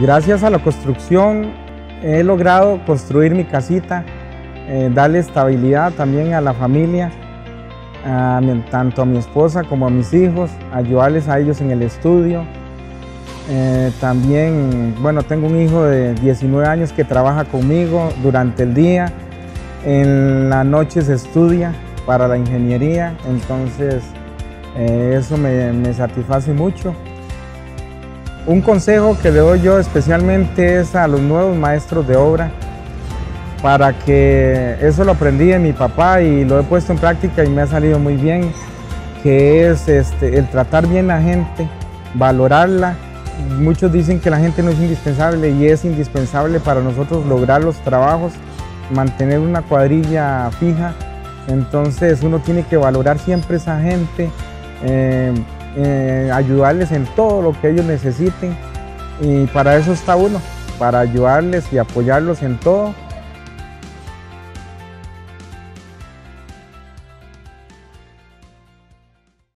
Gracias a la construcción he logrado construir mi casita, eh, darle estabilidad también a la familia, tanto a mi esposa como a mis hijos, ayudarles a ellos en el estudio. Eh, también, bueno, tengo un hijo de 19 años que trabaja conmigo durante el día, en la noche se estudia para la ingeniería, entonces eh, eso me, me satisface mucho. Un consejo que le doy yo especialmente es a los nuevos maestros de obra, para que eso lo aprendí de mi papá y lo he puesto en práctica y me ha salido muy bien, que es este, el tratar bien a la gente, valorarla. Muchos dicen que la gente no es indispensable y es indispensable para nosotros lograr los trabajos, mantener una cuadrilla fija. Entonces uno tiene que valorar siempre esa gente, eh, eh, ayudarles en todo lo que ellos necesiten. Y para eso está uno, para ayudarles y apoyarlos en todo